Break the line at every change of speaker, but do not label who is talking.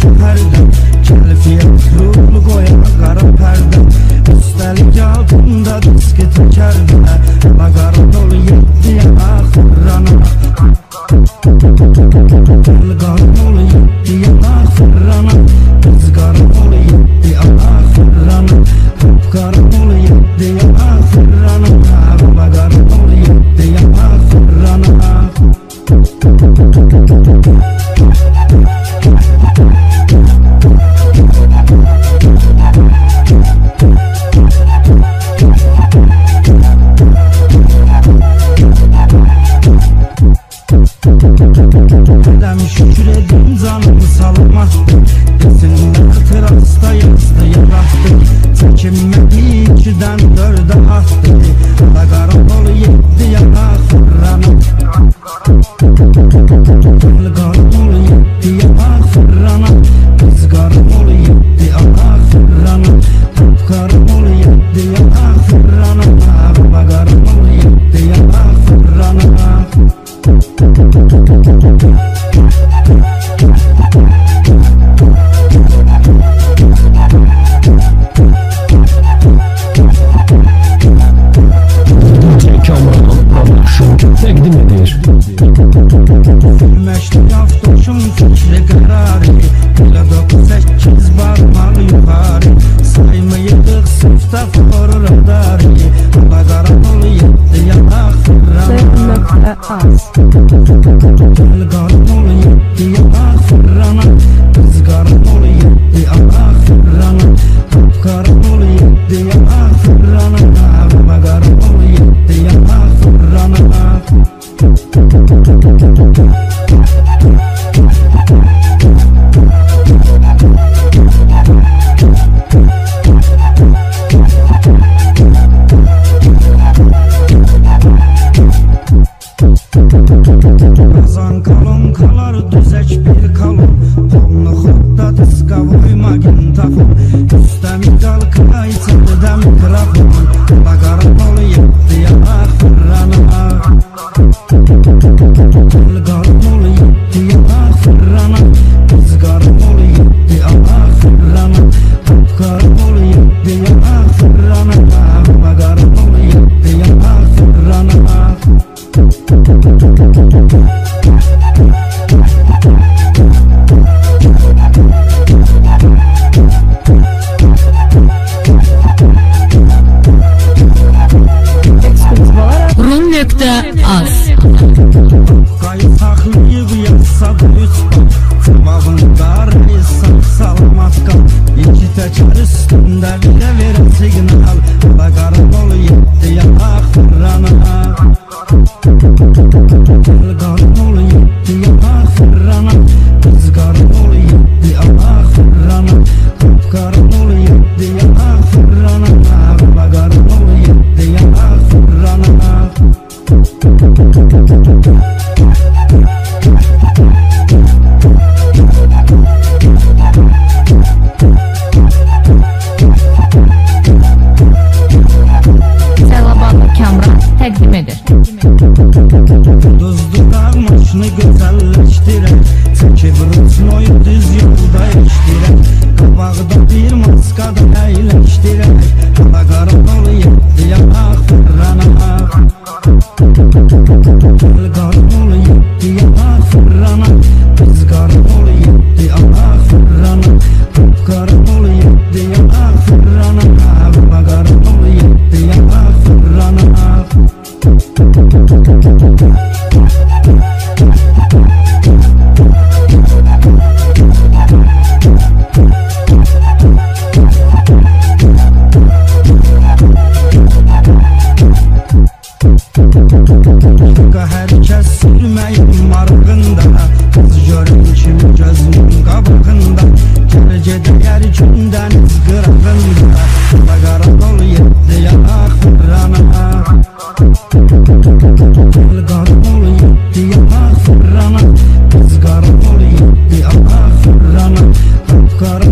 şəhərdən Kəlfiyyət rulu qoya qara pərdə Üstəlik altında diski təkərdə Ala qara dolu yetdi yanaq fırrana Gəl qara Qədəm şükür edin canım salamatdır Desinlər xıtirasta yazdı yaratdı Çəkinmədi ikidən dördə atdı Da qaramol yetdi yanaq fırrana Gəl qaramol yetdi yanaq fırrana Biz qaramol yetdi Meşte yaftoşun fikri kararı Bile dokuz sekiz barmalı yukarı Saymayıdık sınıfta for radarı Ala karamolu yetti yanak fırrana
Zevk.az
Gel karamolu yetti yanak fırrana Qazan kalon kalar düzək bir kalon Pomlu xudda diska vurma gün taxım Üstəmi qalqa içində mikrofon Baqarım olu yetdi yanaq fırrana. Qalqarım olu yetdi yanaq fırrana. Biz qarım olu yetdi yanaq fırrana. Qalqarım
olaraq Rum.az
Qayı saxlayıb yazsa da üstə Cavabında reysan salamat qal İki təkər üstündə birə verə siqnal Da qaran ol yetdi Gel qaran ol Maşını gözəlləşdirək Çəkib rüsnoyu düz yolda işdirək Qabaqda bir maskada əyləşdirək Qara qara dolu yetdi yanaq fırrana Gel qara dolu yetdi yanaq fırrana Biz qara dolu yetdi yanaq fırrana Qap qara dolu yetdi yanaq fırrana Baba qara dolu yetdi yanaq fırrana Qolqa hər kəs sürməyin marqında Qız görün kim gözünün qabaqında Gələcədə hər gündən qırağında Qala qara dol yetdi yanaq fırrana. Qala qara dol yetdi yanaq fırrana. Qız qara dol yetdi yanaq fırrana. Qara